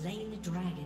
slain the dragon.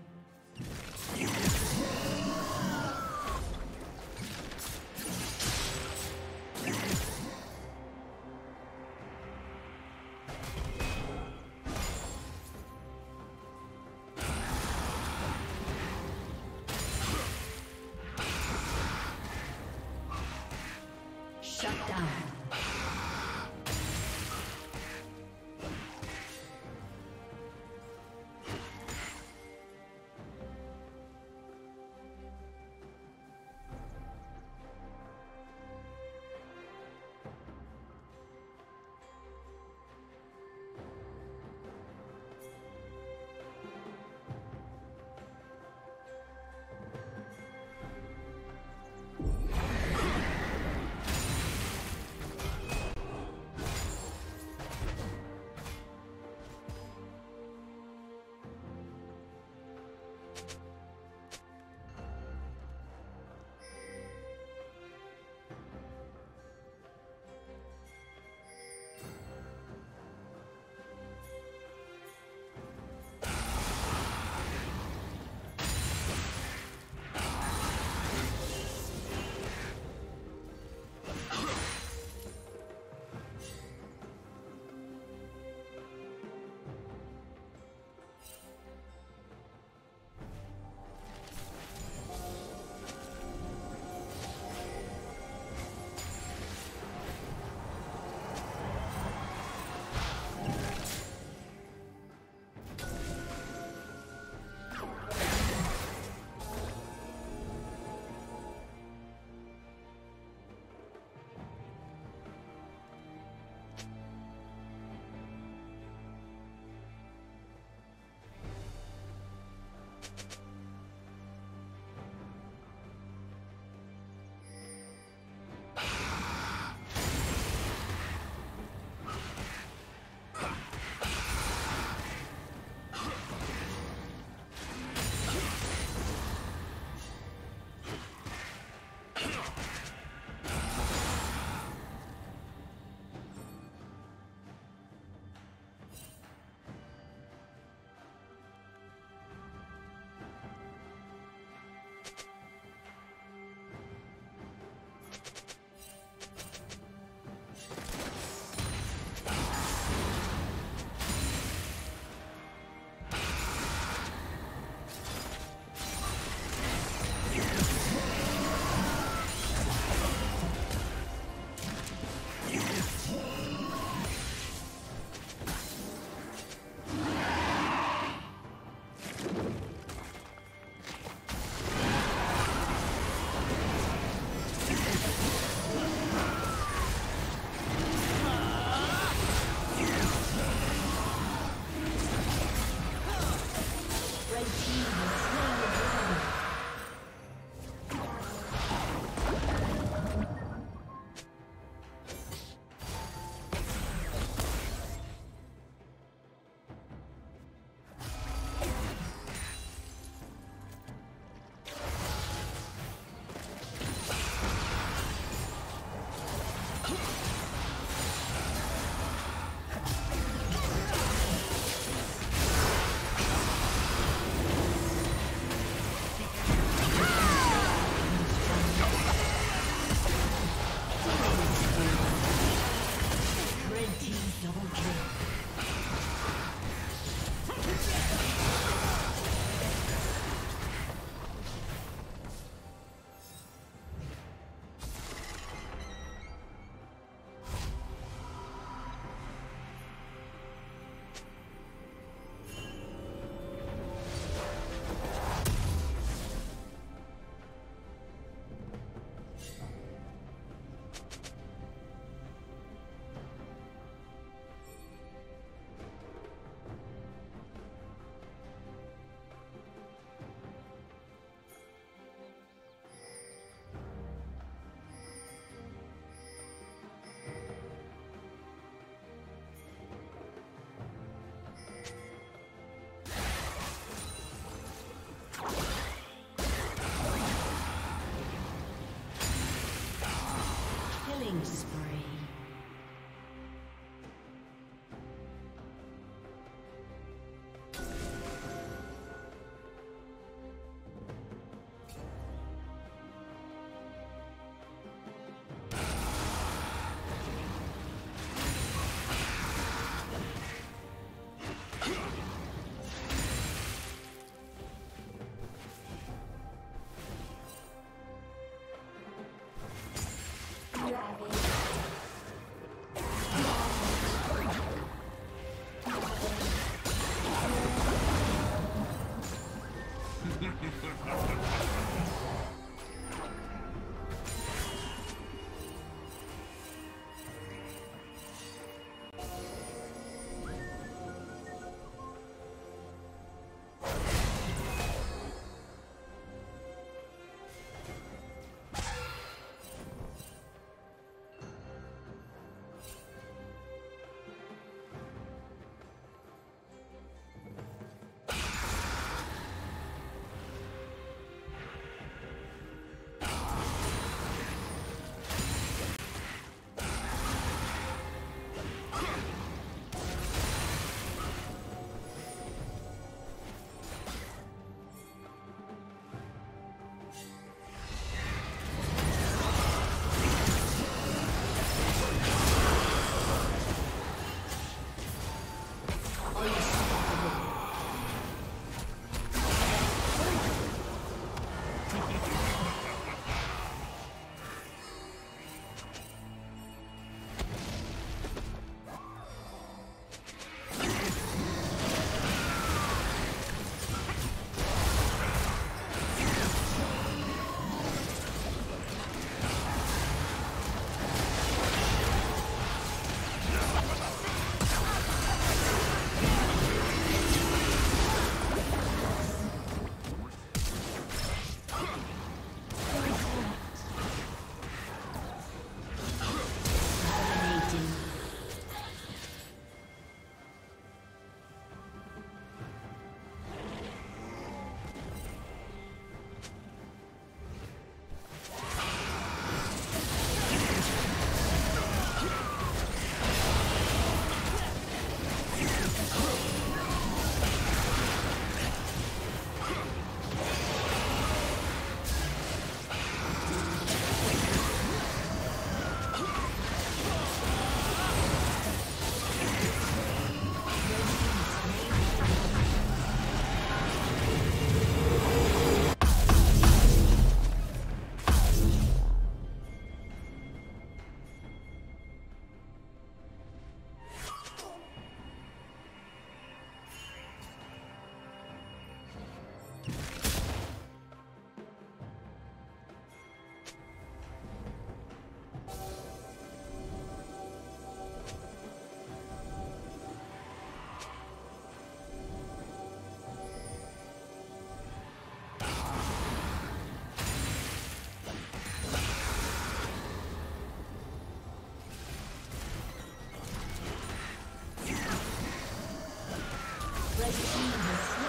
team has slain